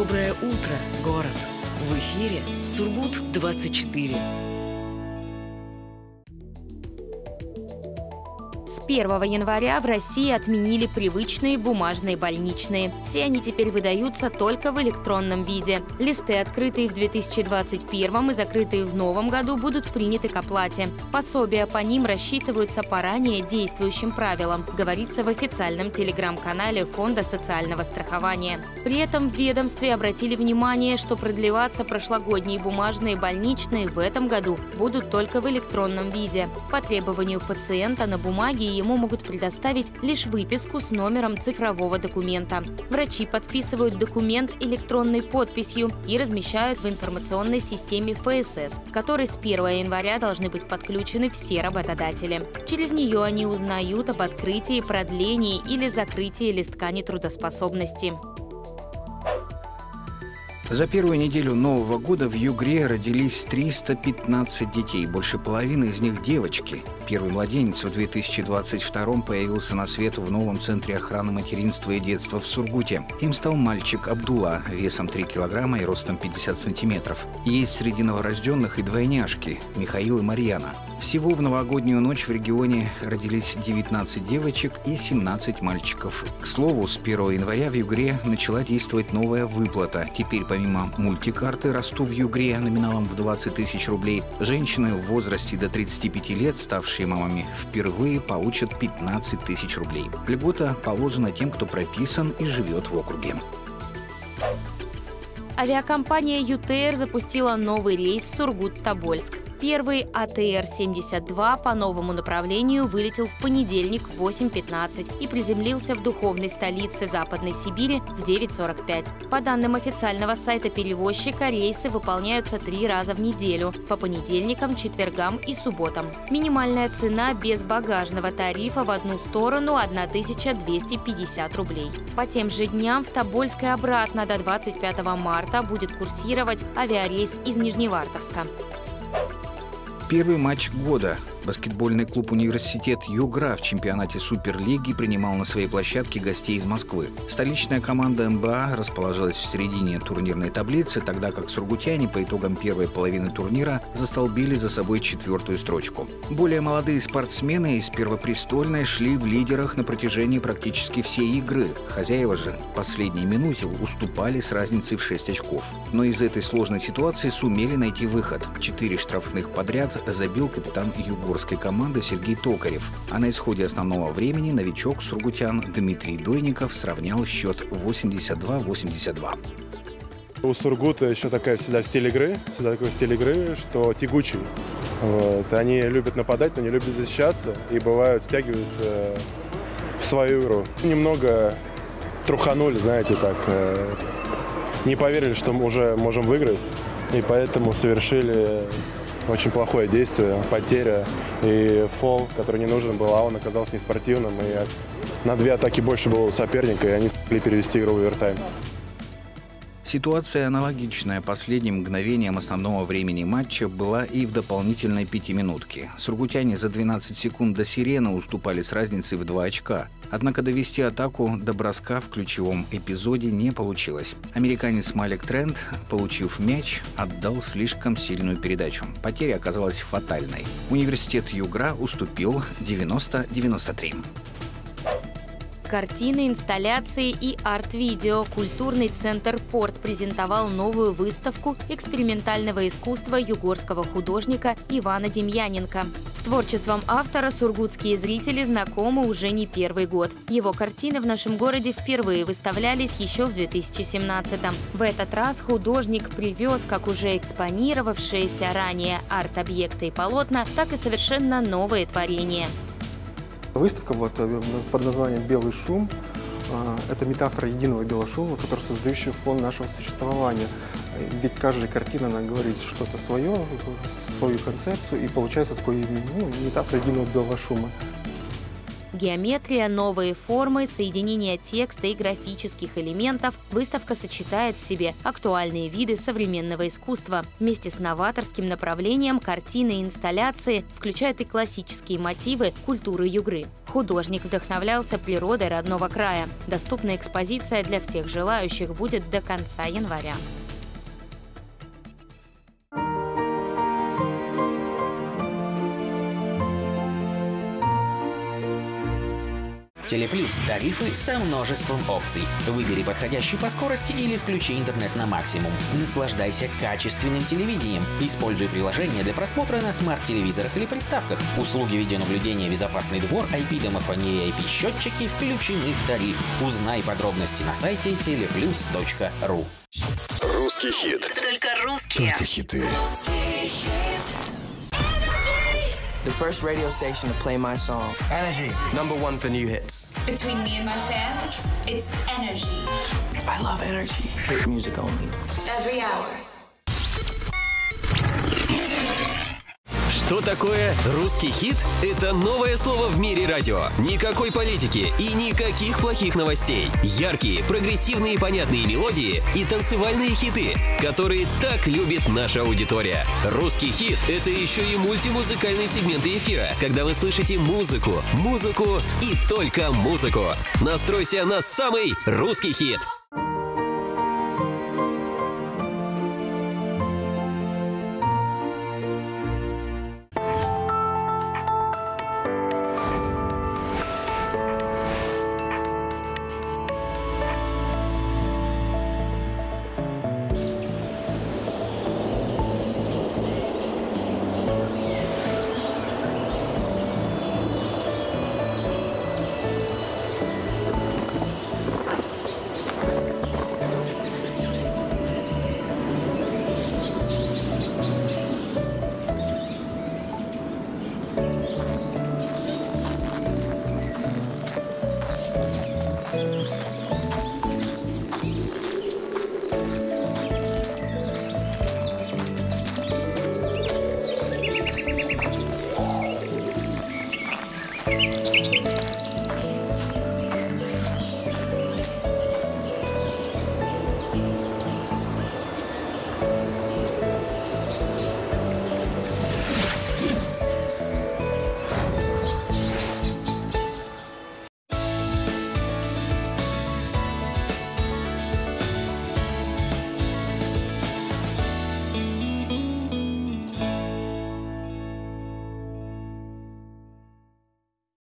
Доброе утро, город! В эфире Сургут-24. С 1 января в России отменили привычные бумажные больничные. Все они теперь выдаются только в электронном виде. Листы, открытые в 2021 и закрытые в новом году, будут приняты к оплате. Пособия по ним рассчитываются по ранее действующим правилам, говорится в официальном телеграм-канале Фонда социального страхования. При этом в ведомстве обратили внимание, что продлеваться прошлогодние бумажные больничные в этом году будут только в электронном виде. По требованию пациента на бумаге ему могут предоставить лишь выписку с номером цифрового документа. Врачи подписывают документ электронной подписью и размещают в информационной системе ФСС, которой с 1 января должны быть подключены все работодатели. Через нее они узнают об открытии, продлении или закрытии листка нетрудоспособности. За первую неделю Нового года в Югре родились 315 детей, больше половины из них девочки. Первый младенец в 2022 появился на свет в новом центре охраны материнства и детства в Сургуте. Им стал мальчик Абдула, весом 3 килограмма и ростом 50 сантиметров. Есть среди новорожденных и двойняшки – Михаил и Марьяна. Всего в новогоднюю ночь в регионе родились 19 девочек и 17 мальчиков. К слову, с 1 января в Югре начала действовать новая выплата. Теперь помимо мультикарты «Расту в Югре» номиналом в 20 тысяч рублей, женщины в возрасте до 35 лет, ставшие мамами, впервые получат 15 тысяч рублей. Льгота положена тем, кто прописан и живет в округе. Авиакомпания ЮТР запустила новый рейс Сургут-Тобольск. Первый АТР-72 по новому направлению вылетел в понедельник в 8.15 и приземлился в духовной столице Западной Сибири в 9.45. По данным официального сайта перевозчика, рейсы выполняются три раза в неделю – по понедельникам, четвергам и субботам. Минимальная цена без багажного тарифа в одну сторону – 1250 рублей. По тем же дням в Тобольск и обратно до 25 марта будет курсировать авиарейс из Нижневартовска. Первый матч года Баскетбольный клуб «Университет Югра» в чемпионате Суперлиги принимал на своей площадке гостей из Москвы. Столичная команда МБА расположилась в середине турнирной таблицы, тогда как сургутяне по итогам первой половины турнира застолбили за собой четвертую строчку. Более молодые спортсмены из Первопрестольной шли в лидерах на протяжении практически всей игры. Хозяева же в последней минуте уступали с разницей в 6 очков. Но из этой сложной ситуации сумели найти выход. Четыре штрафных подряд забил капитан Югор Оренбургской команды Сергей Токарев, а на исходе основного времени новичок Сургутян Дмитрий Дойников сравнял счет 82-82. У Сургута еще такая всегда стиль игры, всегда такой стиль игры, что тягучий. Вот. Они любят нападать, но не любят защищаться и бывают втягиваются в свою игру. Немного труханули, знаете, так. Э, не поверили, что мы уже можем выиграть, и поэтому совершили очень плохое действие, потеря и фол, который не нужен был, а он оказался неспортивным. И на две атаки больше было у соперника, и они смогли перевести игру в овертайм. Ситуация аналогичная последним мгновением основного времени матча была и в дополнительной пятиминутке. Сургутяне за 12 секунд до сирены уступали с разницей в 2 очка. Однако довести атаку до броска в ключевом эпизоде не получилось. Американец Малик Тренд, получив мяч, отдал слишком сильную передачу. Потеря оказалась фатальной. Университет Югра уступил 90-93 картины, инсталляции и арт-видео. Культурный центр «Порт» презентовал новую выставку экспериментального искусства югорского художника Ивана Демьяненко. С творчеством автора сургутские зрители знакомы уже не первый год. Его картины в нашем городе впервые выставлялись еще в 2017-м. В этот раз художник привез как уже экспонировавшиеся ранее арт-объекты и полотна, так и совершенно новые творения. Выставка вот, э, под названием «Белый шум» а, это метафора единого белого шума, который создающий фон нашего существования. Ведь каждая картина, она говорит что-то свое, свою концепцию, и получается такой ну, метафора единого белого шума. Геометрия, новые формы, соединение текста и графических элементов выставка сочетает в себе актуальные виды современного искусства. Вместе с новаторским направлением картины и инсталляции включают и классические мотивы культуры Югры. Художник вдохновлялся природой родного края. Доступная экспозиция для всех желающих будет до конца января. Телеплюс – тарифы со множеством опций. Выбери подходящий по скорости или включи интернет на максимум. Наслаждайся качественным телевидением. Используй приложение для просмотра на смарт-телевизорах или приставках. Услуги видеонаблюдения «Безопасный двор», IP-домофония и IP-счетчики включены в тариф. Узнай подробности на сайте teleplus.ru. Русский хит. Только русские. Только хиты. The first radio station to play my song. Energy. Number one for new hits. Between me and my fans, it's energy. I love energy. Hit music only. Every hour. Что такое русский хит? Это новое слово в мире радио. Никакой политики и никаких плохих новостей. Яркие, прогрессивные и понятные мелодии и танцевальные хиты, которые так любит наша аудитория. Русский хит — это еще и мультимузыкальные сегменты эфира, когда вы слышите музыку, музыку и только музыку. Настройся на самый русский хит.